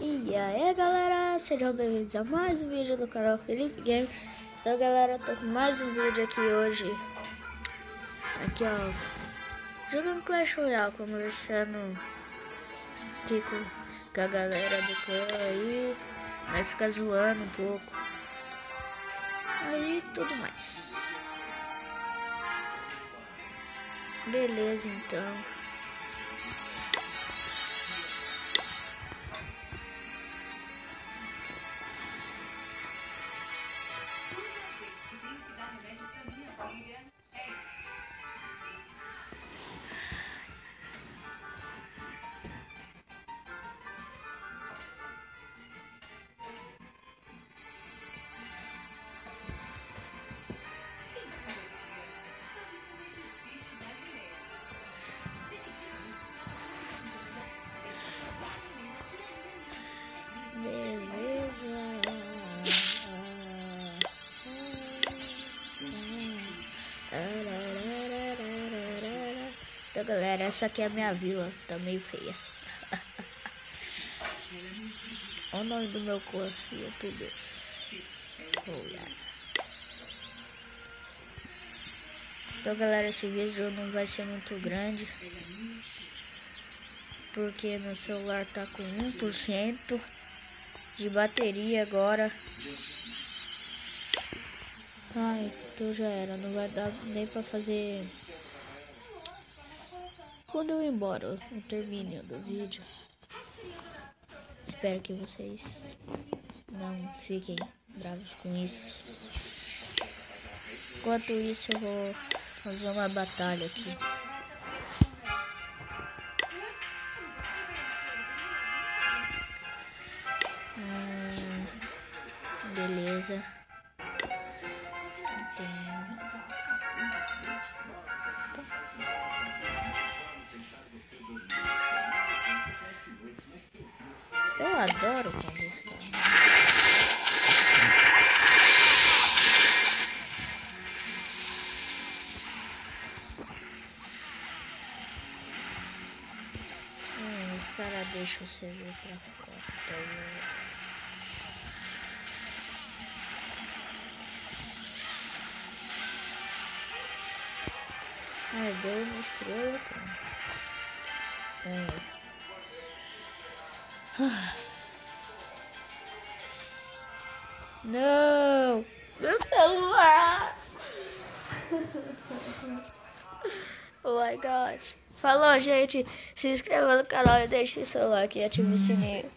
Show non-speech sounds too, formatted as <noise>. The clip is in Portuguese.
E aí galera, sejam bem-vindos a mais um vídeo do canal Felipe Game. Então galera, tô com mais um vídeo aqui hoje. Aqui ó. Jogando Clash Royale, conversando Aqui com, a galera do clã aí. Vai ficar zoando um pouco. Aí tudo mais. Beleza então Galera, essa aqui é a minha vila. Tá meio feia. Olha o nome do meu corpo, YouTube. Então, galera, esse vídeo não vai ser muito grande. Porque meu celular tá com 1% de bateria agora. Ai, então já era. Não vai dar nem pra fazer quando eu ir embora, eu termine do vídeo. Espero que vocês não fiquem bravos com isso. Enquanto isso, eu vou fazer uma batalha aqui. Hum, beleza. Eu adoro quando isso hum, os caras deixam você ver pra fora. Então... Ai, deu uma estrela, cara. É. Não! Meu celular! <laughs> oh my god. Falou, gente. Se inscreva no canal e deixe seu like e ative o sininho.